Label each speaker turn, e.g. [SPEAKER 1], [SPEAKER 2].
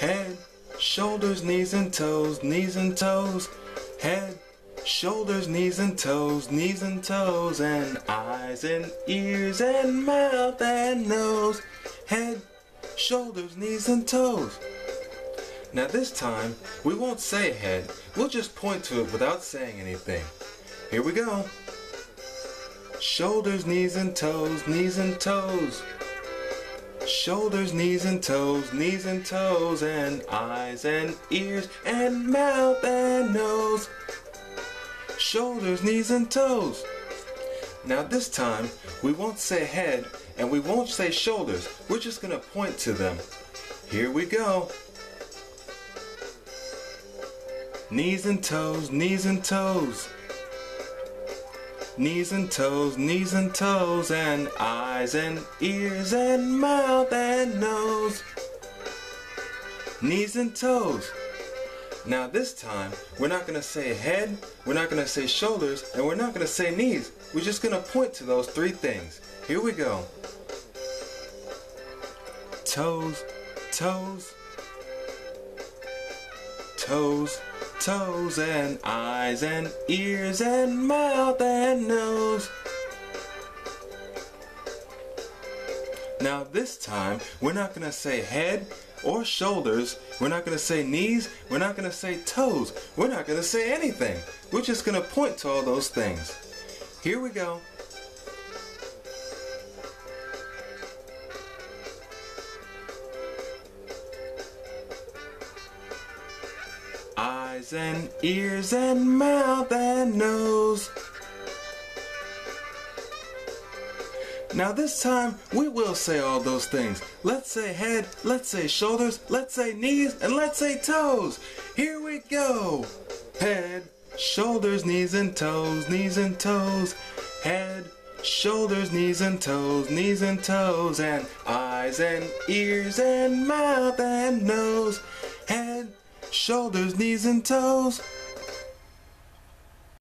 [SPEAKER 1] head, shoulders, knees and toes, knees and toes, head, shoulders, knees and toes, knees and toes, and eyes and ears and mouth and nose, head, shoulders, knees and toes. Now this time, we won't say head, we'll just point to it without saying anything. Here we go. Shoulders, knees and toes, knees and toes. Shoulders, knees and toes, knees and toes, and eyes and ears and mouth and nose. Shoulders, knees and toes. Now this time, we won't say head and we won't say shoulders. We're just going to point to them. Here we go. Knees and toes, knees and toes. Knees and toes, knees and toes, and eyes and ears and mouth and nose. Knees and toes. Now this time, we're not going to say head, we're not going to say shoulders, and we're not going to say knees. We're just going to point to those three things. Here we go. Toes, toes, toes, toes and eyes and ears and mouth and nose. Now this time, we're not going to say head or shoulders. We're not going to say knees. We're not going to say toes. We're not going to say anything. We're just going to point to all those things. Here we go. Eyes and ears and mouth and nose. Now this time, we will say all those things. Let's say head, let's say shoulders, let's say knees, and let's say toes. Here we go. Head, shoulders, knees and toes, knees and toes. Head, shoulders, knees and toes, knees and toes. And eyes and ears and mouth and nose. Shoulders, knees, and toes.